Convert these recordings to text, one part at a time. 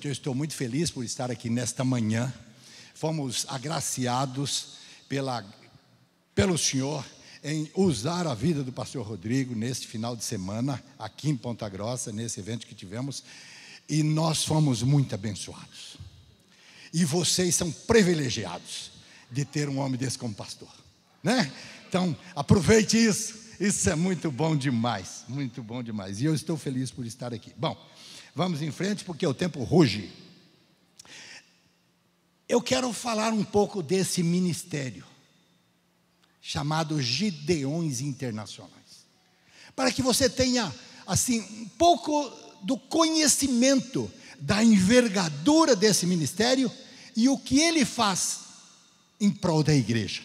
Eu estou muito feliz por estar aqui nesta manhã. Fomos agraciados pela, pelo Senhor em usar a vida do pastor Rodrigo neste final de semana, aqui em Ponta Grossa, nesse evento que tivemos, e nós fomos muito abençoados. E vocês são privilegiados de ter um homem desse como pastor, né? Então, aproveite isso. Isso é muito bom demais, muito bom demais. E eu estou feliz por estar aqui. Bom, Vamos em frente porque o tempo ruge. Eu quero falar um pouco desse ministério chamado Gideões Internacionais. Para que você tenha assim um pouco do conhecimento da envergadura desse ministério e o que ele faz em prol da igreja.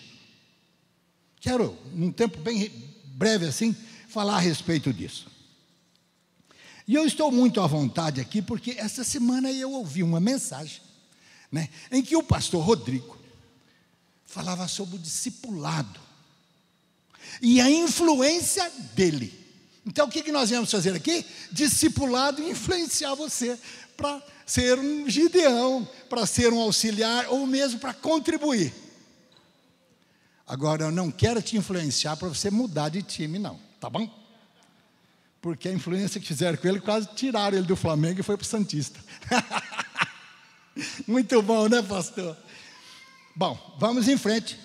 Quero, num tempo bem breve assim, falar a respeito disso. E eu estou muito à vontade aqui, porque essa semana eu ouvi uma mensagem, né, em que o pastor Rodrigo falava sobre o discipulado e a influência dele. Então, o que, que nós viemos fazer aqui? Discipulado influenciar você para ser um gideão, para ser um auxiliar ou mesmo para contribuir. Agora, eu não quero te influenciar para você mudar de time, não, tá bom? Porque a influência que fizeram com ele quase tiraram ele do Flamengo e foi para o Santista. Muito bom, né, pastor? Bom, vamos em frente.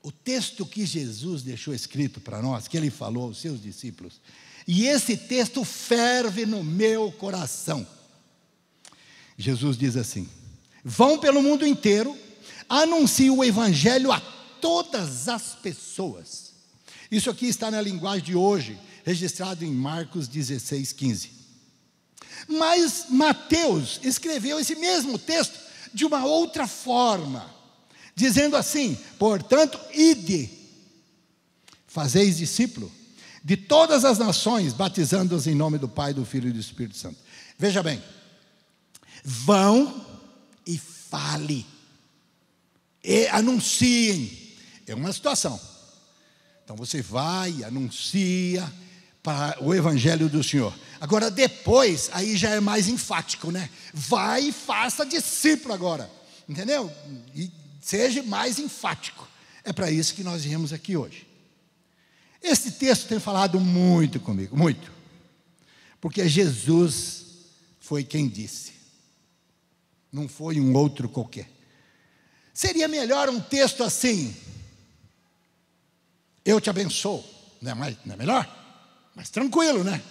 O texto que Jesus deixou escrito para nós, que ele falou aos seus discípulos, e esse texto ferve no meu coração. Jesus diz assim: Vão pelo mundo inteiro, anunciem o evangelho a todas as pessoas. Isso aqui está na linguagem de hoje registrado em Marcos 16, 15. Mas Mateus escreveu esse mesmo texto de uma outra forma, dizendo assim: portanto, ide, fazeis discípulo de todas as nações, batizando-os em nome do Pai, do Filho e do Espírito Santo. Veja bem, vão e fale, e anunciem. É uma situação. Então você vai, anuncia, para o evangelho do Senhor. Agora, depois, aí já é mais enfático, né? Vai e faça discípulo agora, entendeu? E seja mais enfático. É para isso que nós viemos aqui hoje. Esse texto tem falado muito comigo, muito. Porque Jesus foi quem disse, não foi um outro qualquer. Seria melhor um texto assim: Eu te abençoo, não é, mais, não é melhor? Mas tranquilo, né?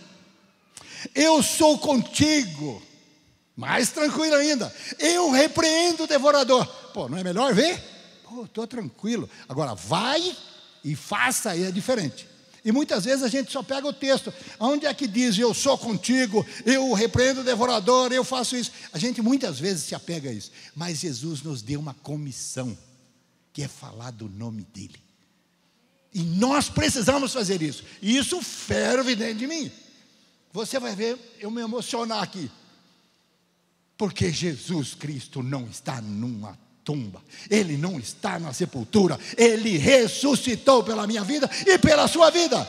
Eu sou contigo. Mais tranquilo ainda. Eu repreendo o devorador. Pô, não é melhor ver? Pô, estou tranquilo. Agora, vai e faça, aí é diferente. E muitas vezes a gente só pega o texto. Onde é que diz eu sou contigo, eu repreendo o devorador, eu faço isso? A gente muitas vezes se apega a isso. Mas Jesus nos deu uma comissão, que é falar do nome dEle. E nós precisamos fazer isso. E isso ferve dentro de mim. Você vai ver eu me emocionar aqui. Porque Jesus Cristo não está numa tumba, Ele não está na sepultura, Ele ressuscitou pela minha vida e pela sua vida.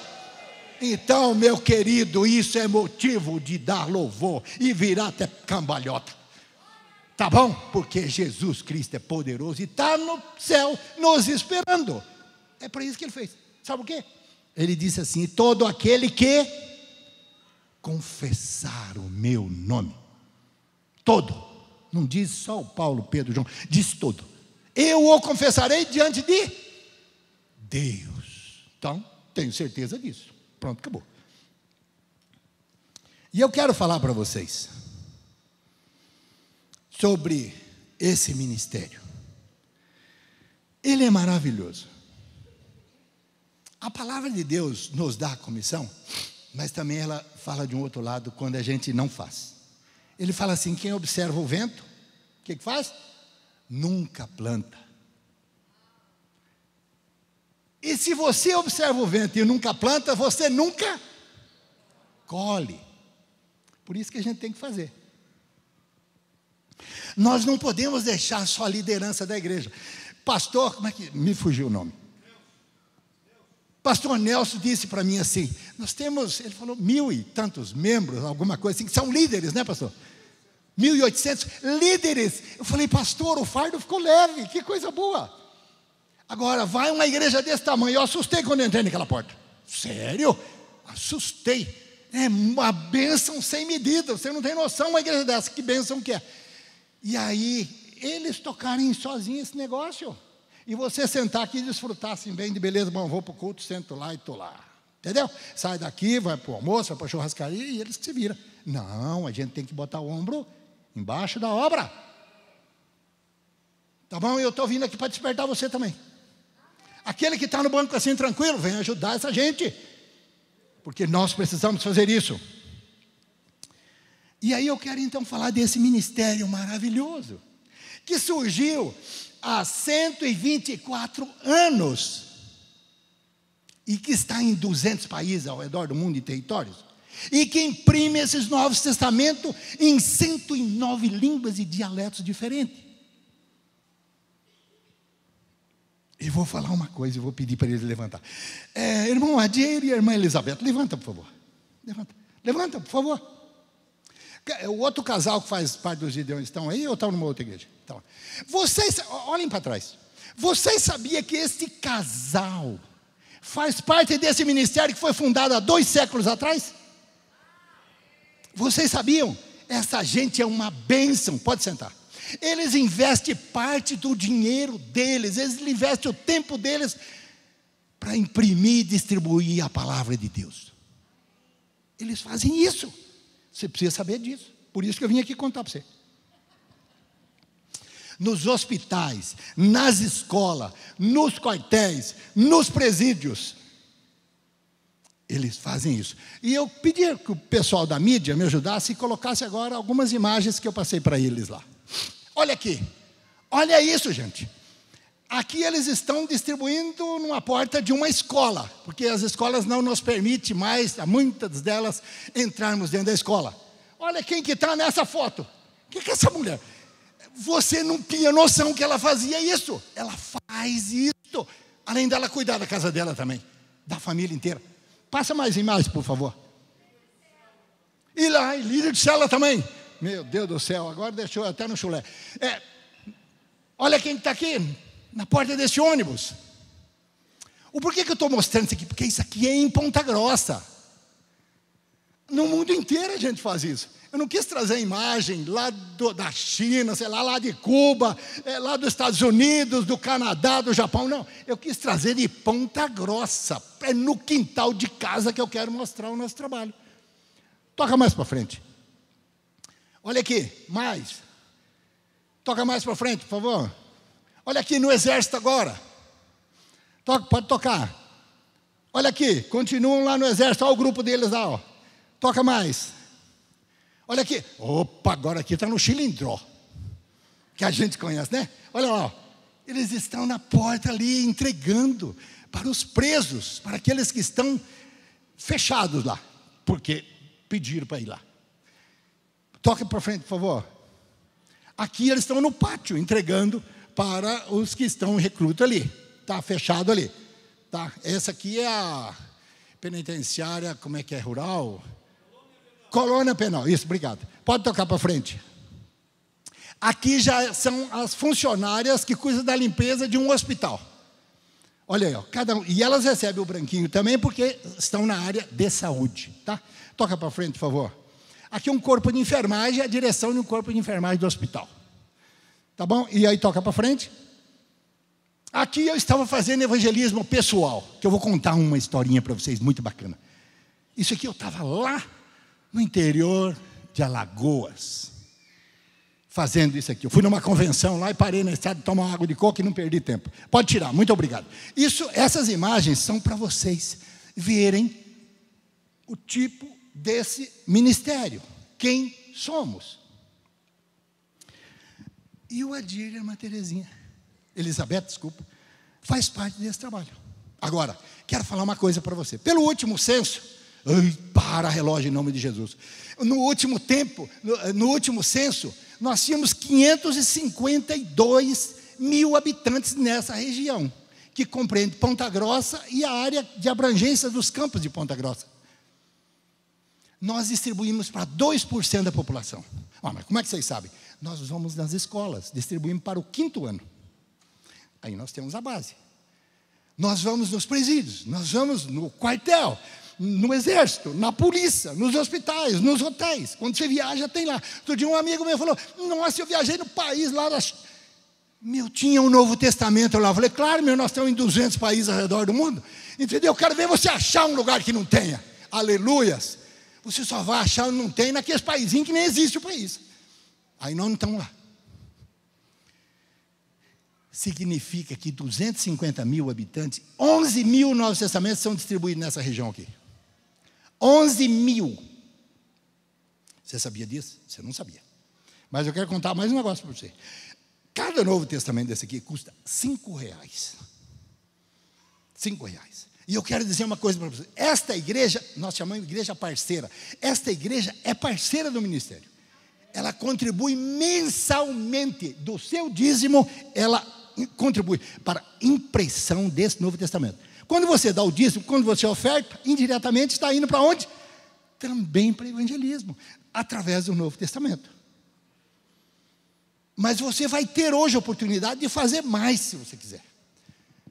Então, meu querido, isso é motivo de dar louvor e virar até cambalhota. Tá bom? Porque Jesus Cristo é poderoso e está no céu nos esperando. É para isso que ele fez. Sabe o quê? Ele disse assim: todo aquele que confessar o meu nome, todo, não diz só o Paulo, Pedro, João, diz todo. Eu o confessarei diante de Deus. Então, tenho certeza disso. Pronto, acabou. E eu quero falar para vocês sobre esse ministério. Ele é maravilhoso. A palavra de Deus nos dá a comissão, mas também ela fala de um outro lado quando a gente não faz. Ele fala assim: quem observa o vento, o que, que faz? Nunca planta. E se você observa o vento e nunca planta, você nunca colhe. Por isso que a gente tem que fazer. Nós não podemos deixar só a liderança da igreja. Pastor, como é que me fugiu o nome? Pastor Nelson disse para mim assim: nós temos, ele falou, mil e tantos membros, alguma coisa assim, que são líderes, né, pastor? 1.800 líderes. Eu falei, pastor, o fardo ficou leve, que coisa boa. Agora, vai uma igreja desse tamanho. Eu assustei quando eu entrei naquela porta. Sério? Assustei. É uma bênção sem medida. Você não tem noção uma igreja dessa, que bênção que é. E aí, eles tocarem sozinhos esse negócio. E você sentar aqui e desfrutar assim bem de beleza, bom, vou para o culto, sento lá e estou lá. Entendeu? Sai daqui, vai para o almoço, vai para a churrascaria e eles que se viram. Não, a gente tem que botar o ombro embaixo da obra. Tá bom? Eu estou vindo aqui para despertar você também. Aquele que está no banco assim tranquilo, vem ajudar essa gente. Porque nós precisamos fazer isso. E aí eu quero então falar desse ministério maravilhoso, que surgiu há 124 anos e que está em 200 países ao redor do mundo e territórios e que imprime esses Novos Testamentos em 109 línguas e dialetos diferentes. E vou falar uma coisa, eu vou pedir para eles levantar. É, irmão Adier e irmã Elizabeth, levanta, por favor. Levanta, levanta, por favor. O outro casal que faz parte dos Gideões estão aí ou estão numa outra igreja? Então, vocês, olhem para trás. Vocês sabiam que este casal faz parte desse ministério que foi fundado há dois séculos atrás? Vocês sabiam? Essa gente é uma bênção. Pode sentar. Eles investem parte do dinheiro deles, eles investem o tempo deles para imprimir e distribuir a palavra de Deus. Eles fazem isso. Você precisa saber disso. Por isso que eu vim aqui contar para você. Nos hospitais, nas escolas, nos quartéis, nos presídios, eles fazem isso. E eu pedi que o pessoal da mídia me ajudasse e colocasse agora algumas imagens que eu passei para eles lá. Olha aqui. Olha isso, gente. Aqui eles estão distribuindo numa porta de uma escola, porque as escolas não nos permitem mais, muitas delas, entrarmos dentro da escola. Olha quem que está nessa foto. O que, que é essa mulher? Você não tinha noção que ela fazia isso. Ela faz isso. Além dela cuidar da casa dela também, da família inteira. Passa mais imagens, por favor. E lá, e líder de cela também. Meu Deus do céu, agora deixou até no chulé. É, olha quem está aqui, na porta desse ônibus. O porquê que eu estou mostrando isso aqui? Porque isso aqui é em Ponta Grossa. No mundo inteiro a gente faz isso. Eu não quis trazer imagem lá do, da China, sei lá, lá de Cuba, é, lá dos Estados Unidos, do Canadá, do Japão. Não, eu quis trazer de Ponta Grossa. É no quintal de casa que eu quero mostrar o nosso trabalho. Toca mais para frente. Olha aqui, mais. Toca mais para frente, por favor. Olha aqui no exército agora. Toca, pode tocar. Olha aqui, continuam lá no exército. Olha o grupo deles lá, ó. Toca mais. Olha aqui. Opa, agora aqui está no Chilindró. Que a gente conhece, né? Olha lá. Eles estão na porta ali entregando para os presos, para aqueles que estão fechados lá. Porque pediram para ir lá. Toque para frente, por favor. Aqui eles estão no pátio entregando para os que estão recruta ali. Está fechado ali. Tá? Essa aqui é a penitenciária, como é que é, rural? Colônia penal, isso, obrigado. Pode tocar para frente. Aqui já são as funcionárias que cuidam da limpeza de um hospital. Olha aí, ó, cada um, e elas recebem o branquinho também porque estão na área de saúde, tá? Toca para frente, por favor. Aqui um corpo de enfermagem, a direção de um corpo de enfermagem do hospital. Tá bom? E aí toca para frente. Aqui eu estava fazendo evangelismo pessoal, que eu vou contar uma historinha para vocês muito bacana. Isso aqui eu estava lá no interior de Alagoas, fazendo isso aqui. Eu fui numa convenção lá e parei na estrada tomar água de coco e não perdi tempo. Pode tirar, muito obrigado. Isso, essas imagens são para vocês verem o tipo desse ministério, quem somos. E o Adir e a irmã Terezinha, Elizabeth, desculpa, faz parte desse trabalho. Agora, quero falar uma coisa para você. Pelo último censo, Ai, para relógio em nome de Jesus. No último tempo, no, no último censo, nós tínhamos 552 mil habitantes nessa região, que compreende Ponta Grossa e a área de abrangência dos campos de Ponta Grossa. Nós distribuímos para 2% da população. Ah, mas como é que vocês sabem? Nós vamos nas escolas, distribuímos para o quinto ano. Aí nós temos a base. Nós vamos nos presídios, nós vamos no quartel, no exército, na polícia, nos hospitais, nos hotéis. Quando você viaja, tem lá. Outro dia um amigo meu falou: Nossa, eu viajei no país lá das. Meu, tinha um Novo Testamento lá. Eu falei: Claro, meu, nós estamos em 200 países ao redor do mundo. Entendeu? Eu quero ver você achar um lugar que não tenha. Aleluias. Você só vai achar onde não tem naqueles países que nem existe o país. Aí nós não estamos lá. Significa que 250 mil habitantes, 11 mil Novos Testamentos são distribuídos nessa região aqui. 11 mil. Você sabia disso? Você não sabia. Mas eu quero contar mais um negócio para você. Cada Novo Testamento desse aqui custa cinco reais. Cinco reais. E eu quero dizer uma coisa para você. Esta igreja, nós chamamos de igreja parceira. Esta igreja é parceira do ministério. Ela contribui mensalmente do seu dízimo, ela contribui para a impressão desse Novo Testamento. Quando você dá o dízimo, quando você oferta, indiretamente está indo para onde? Também para o evangelismo, através do Novo Testamento. Mas você vai ter hoje a oportunidade de fazer mais se você quiser.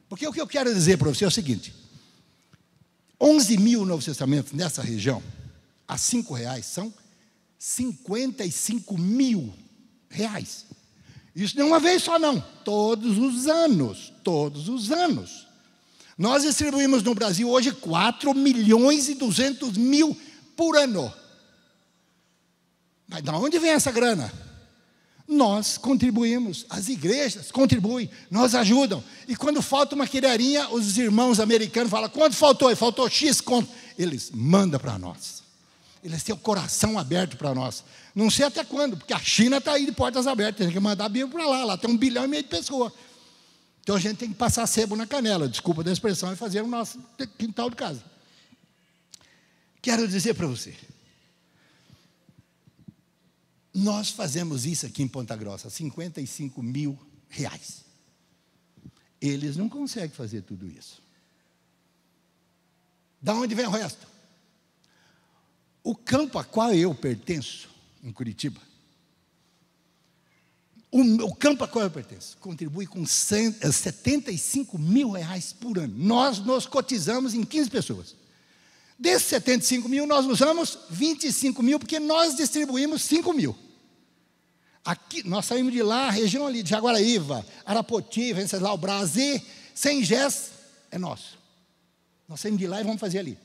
Porque o que eu quero dizer para você é o seguinte: 11 mil Novos Testamentos nessa região, a cinco reais, são 55 mil reais. Isso não é uma vez só, não. Todos os anos. Todos os anos. Nós distribuímos no Brasil hoje 4 milhões e 200 mil por ano. Mas de onde vem essa grana? Nós contribuímos, as igrejas contribuem, nos ajudam. E quando falta uma queirinha, os irmãos americanos falam: quanto faltou? Faltou X quanto? Eles mandam para nós. Eles têm o coração aberto para nós. Não sei até quando, porque a China está aí de portas abertas, tem que mandar a Bíblia para lá, lá tem um bilhão e meio de pessoas. Então a gente tem que passar sebo na canela, desculpa da expressão, e fazer o nosso quintal de casa. Quero dizer para você, nós fazemos isso aqui em Ponta Grossa, 55 mil reais. Eles não conseguem fazer tudo isso. Da onde vem o resto? O campo a qual eu pertenço, em Curitiba, o, o campo a qual eu pertenço contribui com 100, 75 eh, mil reais por ano. Nós nos cotizamos em 15 pessoas. Desses 75 mil, nós usamos 25 mil, porque nós distribuímos 5 mil. Aqui, nós saímos de lá, a região ali de Jaguaraíva, Arapoti, Venceslau, Brasil, sem Gés, é nosso. Nós saímos de lá e vamos fazer ali.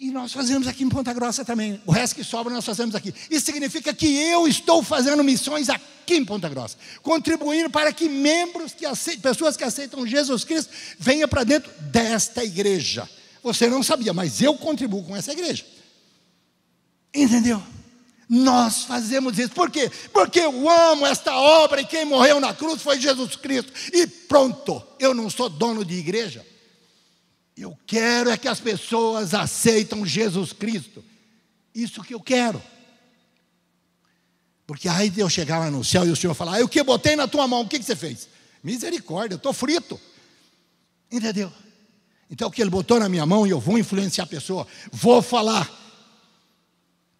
E nós fazemos aqui em Ponta Grossa também. O resto que sobra nós fazemos aqui. Isso significa que eu estou fazendo missões aqui em Ponta Grossa, contribuindo para que membros, que aceitam, pessoas que aceitam Jesus Cristo, venham para dentro desta igreja. Você não sabia, mas eu contribuo com essa igreja. Entendeu? Nós fazemos isso. Por quê? Porque eu amo esta obra e quem morreu na cruz foi Jesus Cristo. E pronto, eu não sou dono de igreja. Eu quero é que as pessoas aceitam Jesus Cristo. Isso que eu quero. Porque aí eu chegar lá no céu e o Senhor falar: ah, o que eu botei na tua mão, o que, que você fez? Misericórdia, eu estou frito. Entendeu? Então o que ele botou na minha mão e eu vou influenciar a pessoa, vou falar.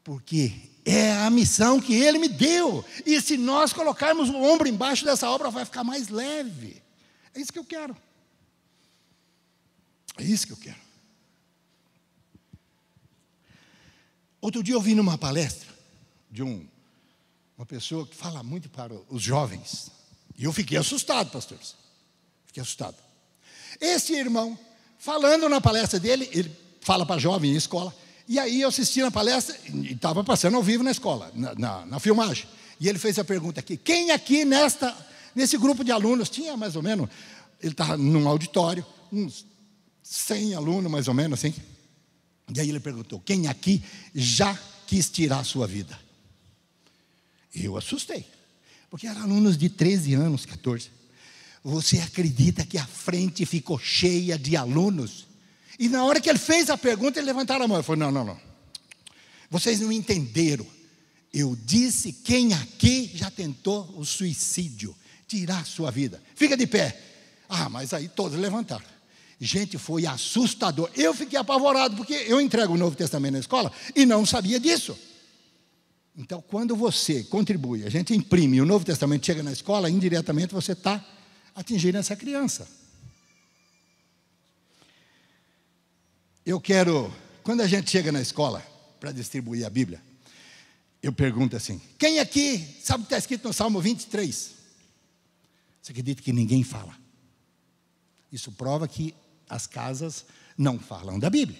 Porque é a missão que ele me deu. E se nós colocarmos o ombro embaixo dessa obra, vai ficar mais leve. É isso que eu quero. É isso que eu quero. Outro dia eu vi numa palestra de um, uma pessoa que fala muito para os jovens. E eu fiquei assustado, pastores. Fiquei assustado. Esse irmão Falando na palestra dele, ele fala para jovem em escola. E aí eu assisti na palestra, e estava passando ao vivo na escola, na, na, na, filmagem. E ele fez a pergunta aqui: quem aqui nesta, nesse grupo de alunos, tinha mais ou menos, ele estava num auditório, uns 100 alunos mais ou menos assim. E aí ele perguntou: quem aqui já quis tirar a sua vida? Eu assustei, porque eram alunos de 13 anos, 14. Você acredita que a frente ficou cheia de alunos? E na hora que ele fez a pergunta, ele levantaram a mão. Ele falou: Não, não, não. Vocês não entenderam. Eu disse: quem aqui já tentou o suicídio? Tirar a sua vida. Fica de pé. Ah, mas aí todos levantaram. Gente, foi assustador. Eu fiquei apavorado, porque eu entrego o Novo Testamento na escola e não sabia disso. Então, quando você contribui, a gente imprime, o Novo Testamento chega na escola, indiretamente você está atingindo essa criança. Eu quero, quando a gente chega na escola para distribuir a Bíblia, eu pergunto assim: quem aqui sabe o que está escrito no Salmo 23? Você acredita que ninguém fala? Isso prova que as casas não falam da Bíblia.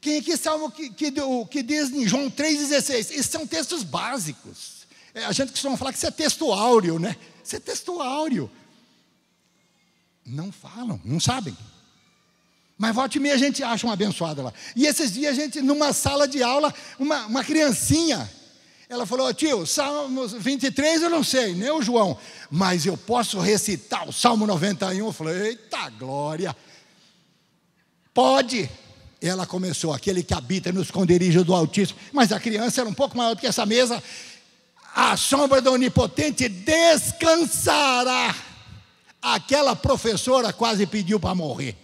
Quem aqui sabe o que, que, que diz em João 3,16? Esses são textos básicos. É, a gente costuma falar que isso é texto áureo, né? Isso é texto áureo. Não falam, não sabem. Mas volta e meia a gente acha uma abençoada lá. E esses dias a gente, numa sala de aula, uma, uma criancinha, ela falou, tio, Salmo 23 eu não sei, nem o João, mas eu posso recitar o Salmo 91. Eu falei, eita glória! Pode. Ela começou, aquele que habita no esconderijo do Altíssimo. Mas a criança era um pouco maior do que essa mesa. A sombra do Onipotente descansará. Aquela professora quase pediu para morrer.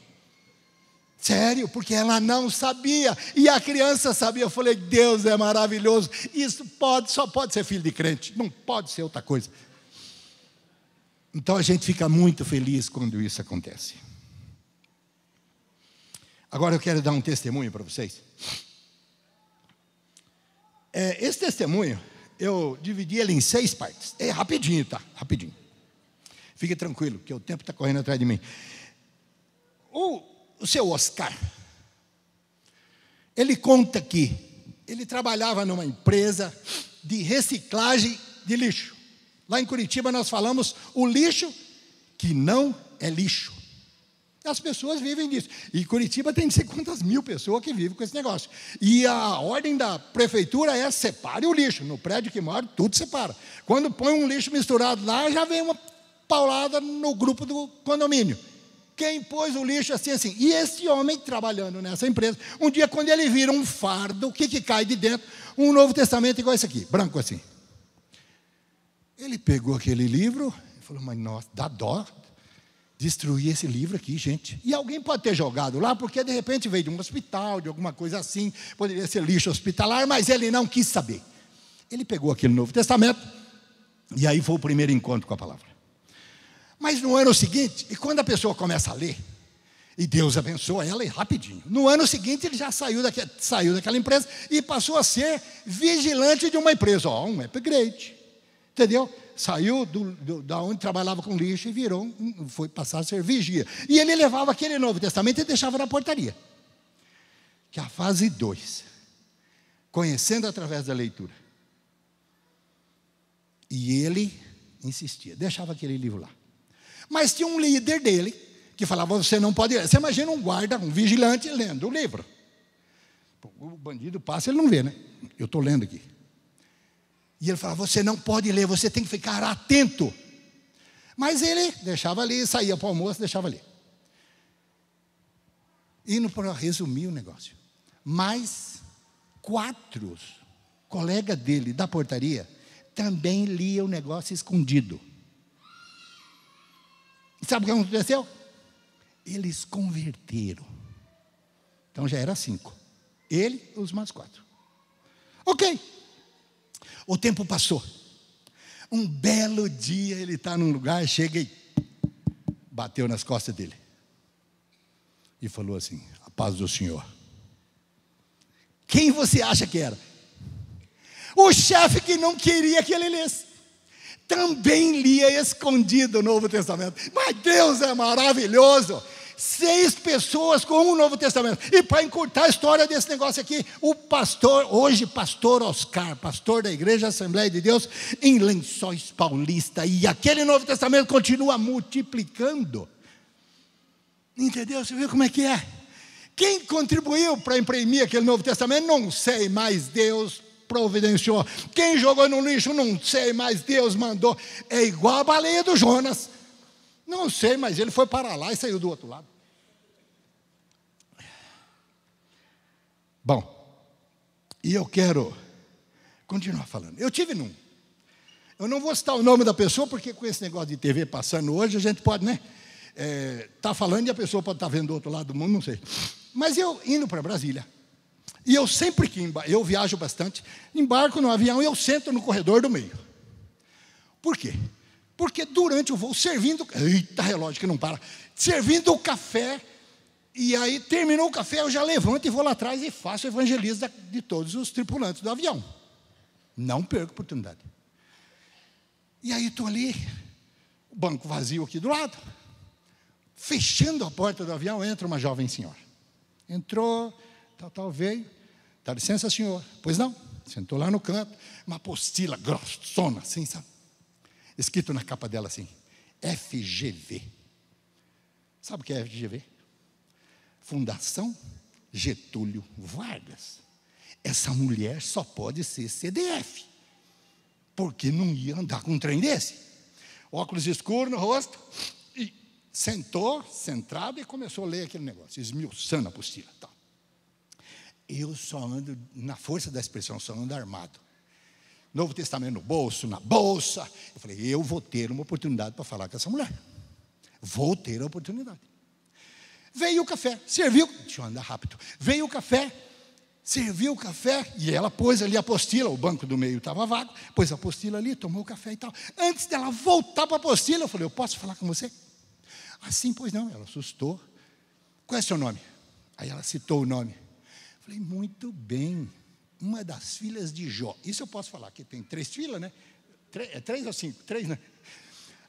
Sério, porque ela não sabia e a criança sabia. Eu falei, Deus é maravilhoso. Isso pode, só pode ser filho de crente, não pode ser outra coisa. Então a gente fica muito feliz quando isso acontece. Agora eu quero dar um testemunho para vocês. É, esse testemunho, eu dividi ele em seis partes. É rapidinho, tá? Rapidinho. Fique tranquilo, que o tempo está correndo atrás de mim. O, o seu Oscar, ele conta que ele trabalhava numa empresa de reciclagem de lixo. Lá em Curitiba nós falamos o lixo que não é lixo. As pessoas vivem disso. E Curitiba tem não sei quantas mil pessoas que vivem com esse negócio. E a ordem da prefeitura é separe o lixo. No prédio que mora, tudo separa. Quando põe um lixo misturado lá, já vem uma paulada no grupo do condomínio. Quem pôs o lixo assim, assim. E esse homem trabalhando nessa empresa, um dia, quando ele vira um fardo, o que, que cai de dentro? Um Novo Testamento igual esse aqui, branco assim. Ele pegou aquele livro e falou: Mas nossa, dá dó destruir esse livro aqui, gente. E alguém pode ter jogado lá, porque de repente veio de um hospital, de alguma coisa assim, poderia ser lixo hospitalar, mas ele não quis saber. Ele pegou aquele Novo Testamento, e aí foi o primeiro encontro com a palavra. Mas no ano seguinte, e quando a pessoa começa a ler, e Deus abençoa ela e rapidinho. No ano seguinte, ele já saiu, daquela, saiu daquela empresa e passou a ser vigilante de uma empresa. Ó, um upgrade. Entendeu? saiu do, do, da onde trabalhava com lixo e virou, foi passar a ser vigia. E ele levava aquele Novo Testamento e deixava na portaria. Que é a fase 2, conhecendo através da leitura. E ele insistia, deixava aquele livro lá. Mas tinha um líder dele que falava: você não pode ler. Você imagina um guarda, um vigilante lendo o livro. O bandido passa, ele não vê, né? Eu estou lendo aqui. E ele falava: Você não pode ler, você tem que ficar atento. Mas ele deixava ali, saía para o almoço, deixava ali. Indo para resumir o negócio. Mas quatro colegas dele da portaria também liam o negócio escondido. E sabe o que aconteceu? Eles converteram. Então já era cinco. Ele e os mais quatro. Ok. O tempo passou. Um belo dia ele está num lugar, chega e bateu nas costas dele. E falou assim: A paz do Senhor. Quem você acha que era? O chefe que não queria que ele lesse. Também lia escondido o Novo Testamento. Mas Deus é maravilhoso seis pessoas com um Novo Testamento. E para encurtar a história desse negócio aqui, o pastor, hoje pastor Oscar, pastor da Igreja Assembleia de Deus, em Lençóis Paulista, e aquele Novo Testamento continua multiplicando. Entendeu? Você viu como é que é? Quem contribuiu para imprimir aquele Novo Testamento? Não sei, mas Deus providenciou. Quem jogou no lixo? Não sei, mas Deus mandou. É igual a baleia do Jonas. Não sei, mas ele foi para lá e saiu do outro lado. Bom, e eu quero continuar falando. Eu tive num. Eu não vou citar o nome da pessoa, porque com esse negócio de TV passando hoje, a gente pode, né? Estar é, tá falando e a pessoa pode estar tá vendo do outro lado do mundo, não sei. Mas eu indo para Brasília, E eu sempre que eu viajo bastante, embarco no avião e eu sento no corredor do meio. Por quê? Porque durante o voo, servindo. Eita, relógio que não para. Servindo o café, e aí terminou o café, eu já levanto e vou lá atrás e faço da- de todos os tripulantes do avião. Não perco a oportunidade. E aí estou ali, o banco vazio aqui do lado. Fechando a porta do avião, entra uma jovem senhora. Entrou, tal, tal, veio. Dá licença, senhor. Pois não. Sentou lá no canto, uma apostila grossona, assim, sabe? Escrito na capa dela assim, FGV. Sabe o que é FGV? Fundação Getúlio Vargas. Essa mulher só pode ser CDF, porque não ia andar com um trem desse. Óculos escuros no rosto, e sentou, centrado, e começou a ler aquele negócio, esmiuçando a apostila. Tal. Eu só ando, na força da expressão, só ando armado. Novo Testamento no bolso, na bolsa. Eu falei, eu vou ter uma oportunidade para falar com essa mulher. Vou ter a oportunidade. Veio o café, serviu, deixa eu andar rápido. Veio o café, serviu o café, e ela pôs ali a apostila, o banco do meio estava vago, pôs a apostila ali, tomou o café e tal. Antes dela voltar para a apostila, eu falei, eu posso falar com você? Assim, pois não, ela assustou. Qual é seu nome? Aí ela citou o nome. Falei, muito bem, uma das filhas de Jó. Isso eu posso falar, que tem três filhas, né? Três, é três ou cinco? Três, né?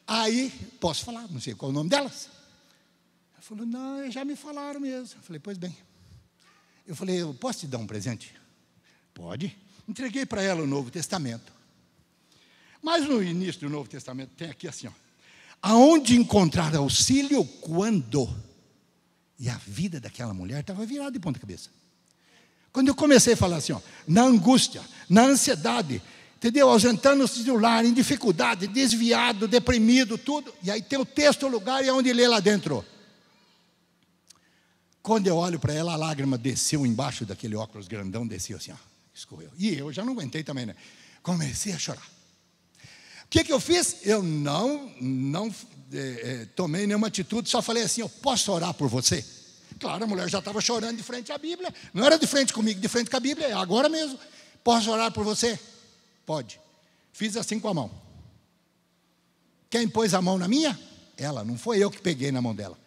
Aí, posso falar, não sei qual é o nome delas. Ela falou, não, já me falaram mesmo. Eu falei, pois bem. Eu falei, eu posso te dar um presente? Pode. Entreguei para ela o Novo Testamento. Mas no início do Novo Testamento tem aqui assim, ó. Aonde encontrar auxílio quando? E a vida daquela mulher estava virada de ponta cabeça. Quando eu comecei a falar assim, ó, na angústia, na ansiedade, entendeu? Ausentando-se do lar, em dificuldade, desviado, deprimido, tudo. E aí tem o texto, o lugar e onde lê lá dentro. Quando eu olho para ela, a lágrima desceu embaixo daquele óculos grandão, desceu assim, ó, escorreu. E eu já não aguentei também, né? Comecei a chorar. O que, que eu fiz? Eu não, não é, é, tomei nenhuma atitude, só falei assim: eu posso orar por você? Claro, a mulher já estava chorando de frente à Bíblia. Não era de frente comigo, de frente com a Bíblia, é agora mesmo. Posso orar por você? Pode. Fiz assim com a mão. Quem pôs a mão na minha? Ela, não foi eu que peguei na mão dela.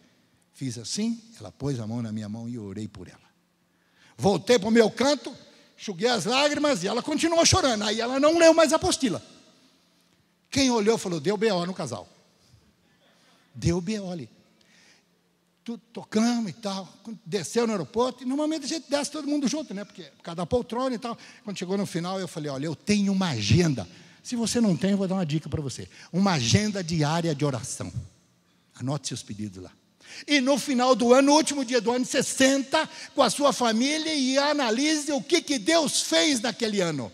Fiz assim, ela pôs a mão na minha mão e orei por ela. Voltei para o meu canto, enxuguei as lágrimas e ela continuou chorando. Aí ela não leu mais a apostila. Quem olhou falou: deu B.O. no casal. Deu B.O. ali. Tudo tocamos e tal. Desceu no aeroporto, e normalmente a gente desce todo mundo junto, né? Porque por causa da poltrona e tal. Quando chegou no final, eu falei: olha, eu tenho uma agenda. Se você não tem, eu vou dar uma dica para você. Uma agenda diária de oração. Anote seus pedidos lá. E no final do ano, no último dia do ano, você senta com a sua família e analise o que, que Deus fez naquele ano.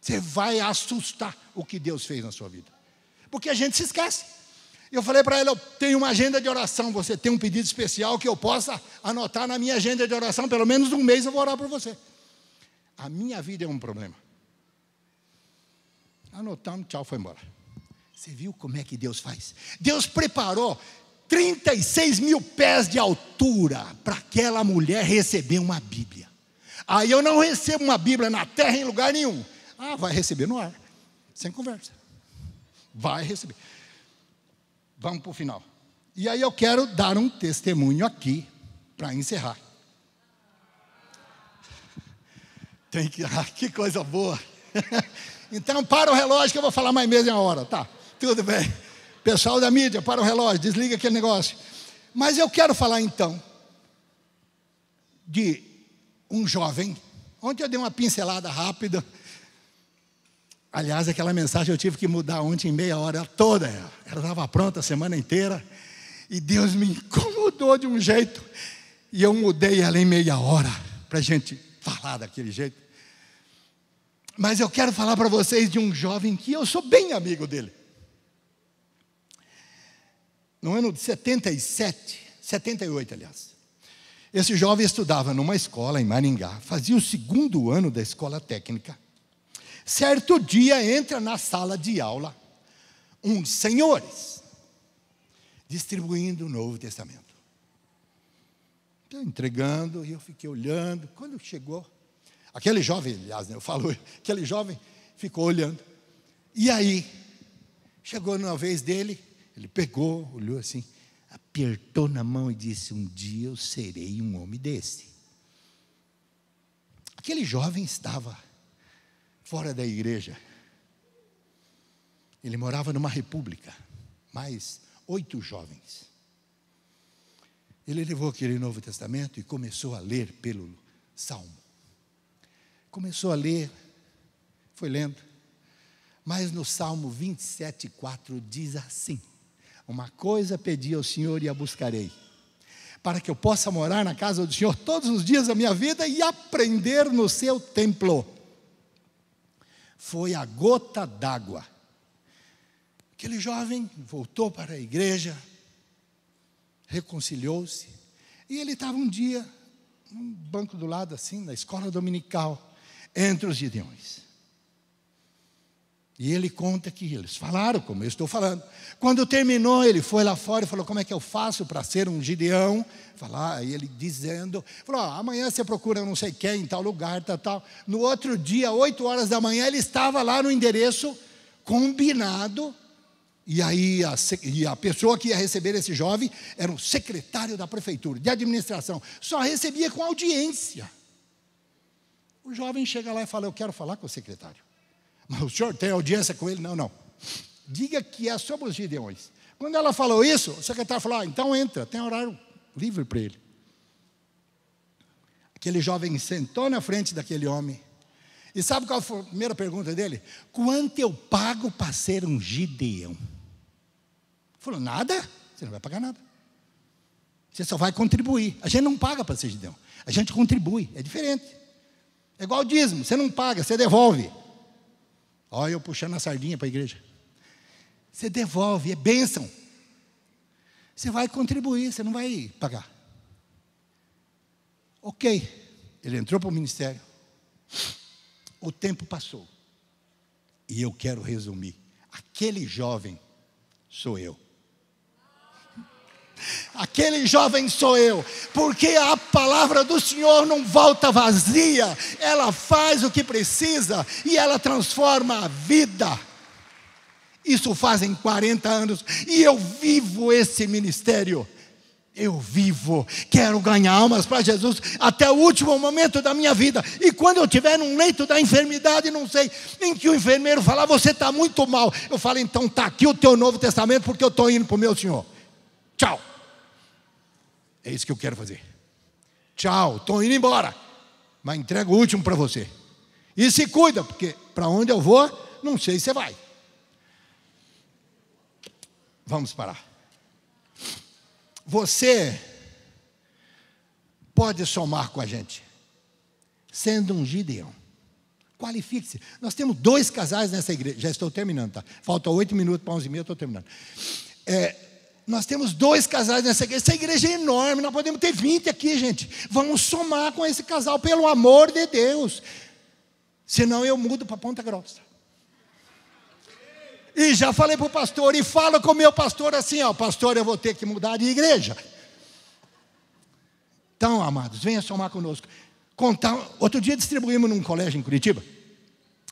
Você vai assustar o que Deus fez na sua vida. Porque a gente se esquece. Eu falei para ela, eu tenho uma agenda de oração, você tem um pedido especial que eu possa anotar na minha agenda de oração, pelo menos um mês eu vou orar por você. A minha vida é um problema. Anotando, tchau, foi embora. Você viu como é que Deus faz? Deus preparou 36 mil pés de altura para aquela mulher receber uma Bíblia. Aí eu não recebo uma Bíblia na terra em lugar nenhum. Ah, vai receber no ar, sem conversa. Vai receber. Vamos para o final. E aí eu quero dar um testemunho aqui para encerrar. Tem que, ah, que coisa boa. então para o relógio que eu vou falar mais meia hora, tá? Tudo bem. Pessoal da mídia, para o relógio, desliga aquele negócio. Mas eu quero falar então de um jovem. Ontem eu dei uma pincelada rápida. Aliás, aquela mensagem eu tive que mudar ontem em meia hora toda. Ela estava pronta a semana inteira. E Deus me incomodou de um jeito. E eu mudei ela em meia hora para a gente falar daquele jeito. Mas eu quero falar para vocês de um jovem que eu sou bem amigo dele. No ano de 77, 78, aliás. Esse jovem estudava numa escola em Maringá, fazia o segundo ano da escola técnica. Certo dia entra na sala de aula uns senhores distribuindo o Novo Testamento. Entregando, e eu fiquei olhando. Quando chegou Aquele jovem, aliás, né, eu falo, aquele jovem ficou olhando. E aí, chegou na vez dele, ele pegou, olhou assim, apertou na mão e disse: Um dia eu serei um homem desse. Aquele jovem estava fora da igreja. Ele morava numa república, mais oito jovens. Ele levou aquele Novo Testamento e começou a ler pelo Salmo. Começou a ler, foi lendo, mas no Salmo 27, 4 diz assim: Uma coisa pedi ao Senhor e a buscarei, para que eu possa morar na casa do Senhor todos os dias da minha vida e aprender no seu templo. Foi a gota d'água. Aquele jovem voltou para a igreja, reconciliou-se, e ele estava um dia num banco do lado assim, na escola dominical, entre os gideões. E ele conta que eles falaram, como eu estou falando. Quando terminou, ele foi lá fora e falou: Como é que eu faço para ser um gideão? Falar, e ele dizendo: falou, Amanhã você procura não sei quem, em tal lugar, tal, tal. No outro dia, 8 horas da manhã, ele estava lá no endereço combinado e aí a, e a pessoa que ia receber esse jovem era o secretário da prefeitura, de administração. Só recebia com audiência. O jovem chega lá e fala: Eu quero falar com o secretário. Mas o senhor tem audiência com ele? Não, não. Diga que é sobre os gideões. Quando ela falou isso, o secretário falou: ah, então entra, tem horário livre para ele. Aquele jovem sentou na frente daquele homem. E sabe qual foi a primeira pergunta dele? Quanto eu pago para ser um gideão? Falou, nada, você não vai pagar nada. Você só vai contribuir. A gente não paga para ser gideão. A gente contribui, é diferente. É igual dízimo, você não paga, você devolve. Olha eu puxando a sardinha para a igreja. Você devolve, é bênção. Você vai contribuir, você não vai pagar. Ok, ele entrou para o ministério. O tempo passou. E eu quero resumir. Aquele jovem sou eu. Aquele jovem sou eu, porque a palavra do Senhor não volta vazia, ela faz o que precisa e ela transforma a vida. Isso fazem 40 anos e eu vivo esse ministério. Eu vivo, quero ganhar almas para Jesus até o último momento da minha vida. E quando eu estiver num leito da enfermidade, não sei, em que o enfermeiro falar, você está muito mal. Eu falo, então está aqui o teu Novo Testamento, porque eu estou indo para o meu Senhor. Tchau. É isso que eu quero fazer. Tchau, estou indo embora. Mas entrego o último para você. E se cuida, porque para onde eu vou, não sei se você vai. Vamos parar. Você pode somar com a gente, sendo um Gideão. Qualifique-se. Nós temos dois casais nessa igreja. Já estou terminando, tá? Falta oito minutos para onze e meia, estou terminando. É, nós temos dois casais nessa igreja. Essa igreja é enorme, nós podemos ter 20 aqui, gente. Vamos somar com esse casal, pelo amor de Deus. Senão eu mudo para Ponta Grossa. E já falei para o pastor, e falo com o meu pastor assim: ó, pastor, eu vou ter que mudar de igreja. Então, amados, venha somar conosco. Contar, outro dia distribuímos num colégio em Curitiba.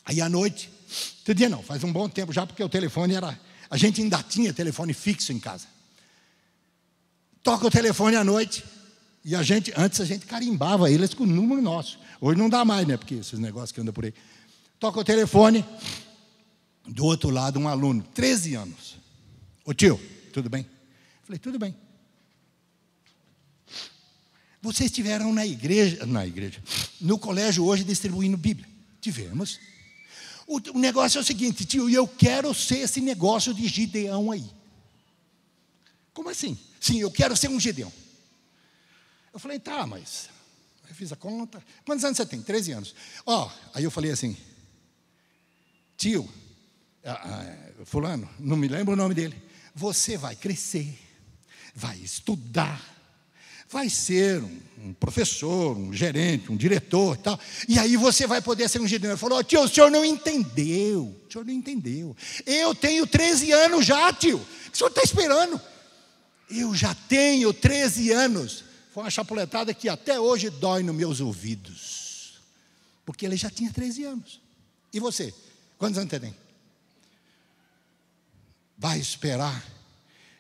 Aí à noite, outro dia não, faz um bom tempo já, porque o telefone era. A gente ainda tinha telefone fixo em casa toca o telefone à noite. E a gente, antes a gente carimbava eles com o número nosso. Hoje não dá mais, né? Porque esses negócios que andam por aí. Toca o telefone. Do outro lado, um aluno, 13 anos. Ô tio, tudo bem? Falei, tudo bem. Vocês estiveram na igreja, na igreja, no colégio hoje distribuindo Bíblia. Tivemos. O, o negócio é o seguinte, tio, eu quero ser esse negócio de Gideão aí. Como assim? Sim, eu quero ser um Gideão. Eu falei, tá, mas. Eu fiz a conta. Quantos anos você tem? 13 anos. Ó, oh, aí eu falei assim, tio, ah, ah, fulano, não me lembro o nome dele. Você vai crescer, vai estudar, vai ser um, um, professor, um gerente, um diretor e tal. E aí você vai poder ser um gideão. Ele falou, oh, tio, o senhor não entendeu. O senhor não entendeu. Eu tenho 13 anos já, tio. O senhor está esperando? Eu já tenho 13 anos. Foi uma chapuletada que até hoje dói nos meus ouvidos. Porque ele já tinha 13 anos. E você? Quantos anos tem? Vai esperar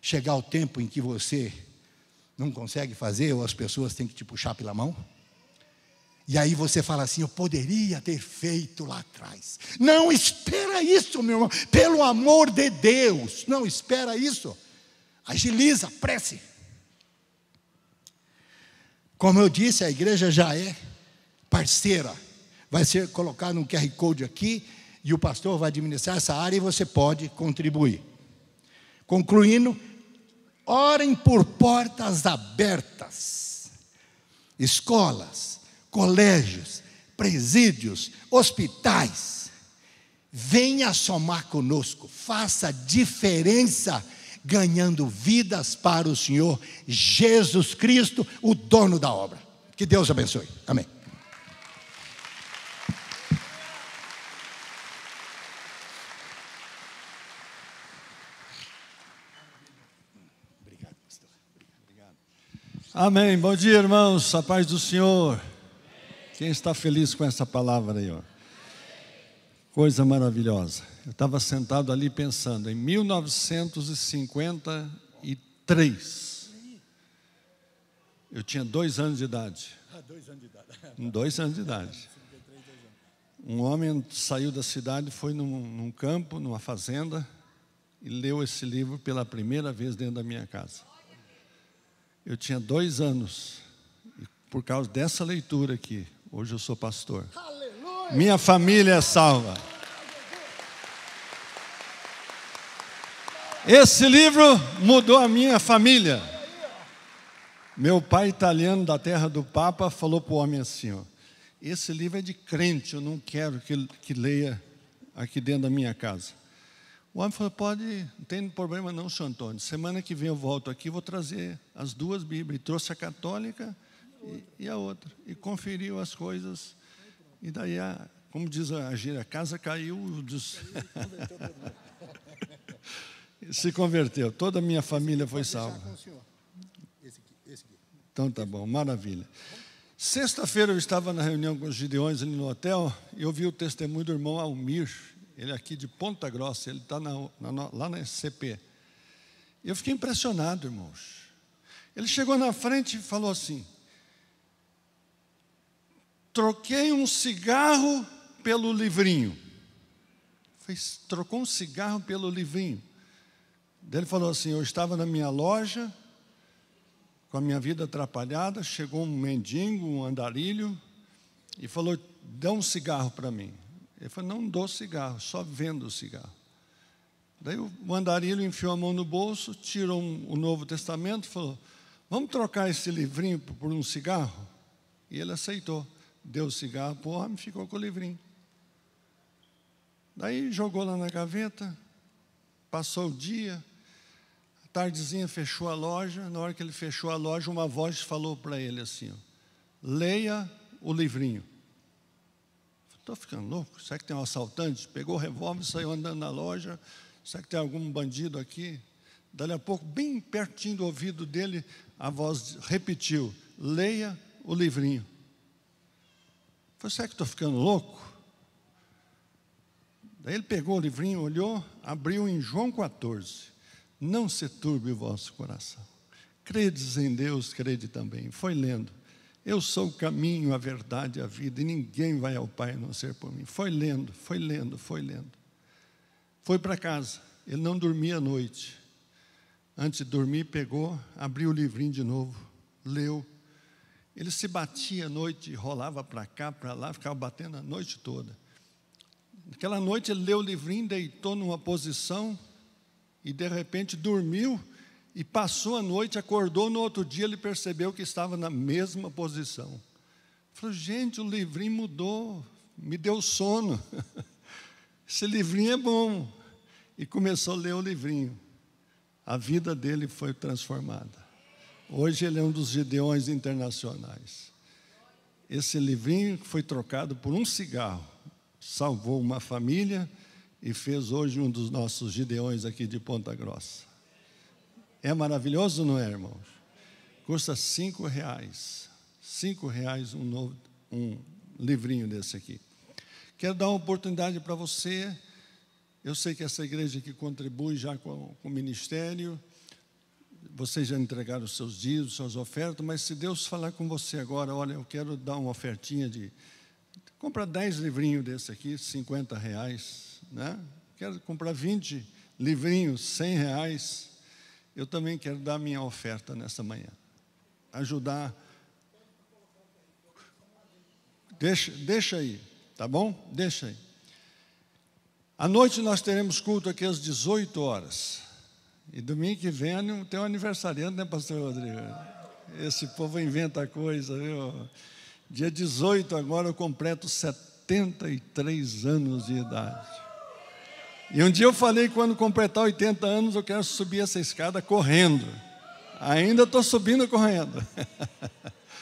chegar o tempo em que você não consegue fazer ou as pessoas têm que te puxar pela mão? E aí você fala assim: eu poderia ter feito lá atrás. Não espera isso, meu irmão, pelo amor de Deus, não espera isso. Agiliza, prece. Como eu disse, a igreja já é parceira. Vai ser colocado um QR Code aqui e o pastor vai administrar essa área e você pode contribuir. Concluindo, orem por portas abertas. Escolas, colégios, presídios, hospitais. Venha somar conosco, faça diferença ganhando vidas para o Senhor Jesus Cristo, o dono da obra. Que Deus abençoe. Amém. Amém. Bom dia, irmãos. A paz do Senhor. Quem está feliz com essa palavra aí, ó? Coisa maravilhosa. Eu estava sentado ali pensando, em 1953. Eu tinha dois anos de idade. Ah, dois anos de idade. Dois anos de idade. Um homem saiu da cidade, foi num, num campo, numa fazenda, e leu esse livro pela primeira vez dentro da minha casa. Eu tinha dois anos, e por causa dessa leitura aqui, Hoje eu sou pastor. Aleluia. Minha família é salva. Esse livro mudou a minha família. Meu pai italiano da terra do Papa falou para o homem assim: ó, esse livro é de crente, eu não quero que, que leia aqui dentro da minha casa. O homem falou: pode, não tem problema não, senhor Antônio. Semana que vem eu volto aqui, vou trazer as duas Bíblias. E trouxe a católica e, e a outra. E conferiu as coisas. E daí, a, como diz a gira, a casa caiu. Dos... Se converteu. Toda a minha família foi salva. Então tá bom, maravilha. Sexta-feira eu estava na reunião com os Gideões ali no hotel e ouvi o testemunho do irmão Almir, ele é aqui de Ponta Grossa, ele está lá na SCP. Eu fiquei impressionado, irmãos. Ele chegou na frente e falou assim: troquei um cigarro pelo livrinho. Fez, trocou um cigarro pelo livrinho. Ele falou assim: Eu estava na minha loja, com a minha vida atrapalhada, chegou um mendigo, um andarilho, e falou: Dá um cigarro para mim. Ele falou: Não dou cigarro, só vendo cigarro. Daí o andarilho enfiou a mão no bolso, tirou um, o Novo Testamento falou: Vamos trocar esse livrinho por um cigarro? E ele aceitou deu o cigarro para o homem ficou com o livrinho. Daí jogou lá na gaveta, passou o dia, tardezinha fechou a loja, na hora que ele fechou a loja, uma voz falou para ele assim: leia o livrinho. Estou ficando louco, será que tem um assaltante? Pegou o revólver, saiu andando na loja, será que tem algum bandido aqui? Dali a pouco, bem pertinho do ouvido dele, a voz repetiu: leia o livrinho. Falei, será que estou ficando louco? Daí ele pegou o livrinho, olhou, abriu em João 14. Não se turbe o vosso coração. Credes em Deus, crede também. Foi lendo. Eu sou o caminho, a verdade a vida, e ninguém vai ao Pai a não ser por mim. Foi lendo, foi lendo, foi lendo. Foi para casa. Ele não dormia à noite. Antes de dormir, pegou, abriu o livrinho de novo, leu, ele se batia à noite, rolava para cá, para lá, ficava batendo a noite toda. Naquela noite ele leu o livrinho, deitou numa posição e de repente dormiu e passou a noite, acordou no outro dia, ele percebeu que estava na mesma posição. Falou, gente, o livrinho mudou, me deu sono. Esse livrinho é bom. E começou a ler o livrinho. A vida dele foi transformada. Hoje ele é um dos gideões internacionais. Esse livrinho foi trocado por um cigarro, salvou uma família e fez hoje um dos nossos gideões aqui de Ponta Grossa. É maravilhoso, não é, irmãos? Custa cinco reais. Cinco reais um, novo, um livrinho desse aqui. Quero dar uma oportunidade para você. Eu sei que essa igreja aqui contribui já com, com o ministério. Vocês já entregaram os seus dias, suas ofertas, mas se Deus falar com você agora, olha, eu quero dar uma ofertinha de. Compra 10 livrinhos desse aqui, 50 reais. Né? Quero comprar 20 livrinhos, 100 reais. Eu também quero dar minha oferta nessa manhã. Ajudar. Deixa, deixa aí, tá bom? Deixa aí. À noite nós teremos culto aqui às 18 horas. E domingo que vem tem um aniversariante, né, pastor Rodrigo? Esse povo inventa coisa, viu? Dia 18 agora eu completo 73 anos de idade. E um dia eu falei quando completar 80 anos eu quero subir essa escada correndo. Ainda estou subindo correndo.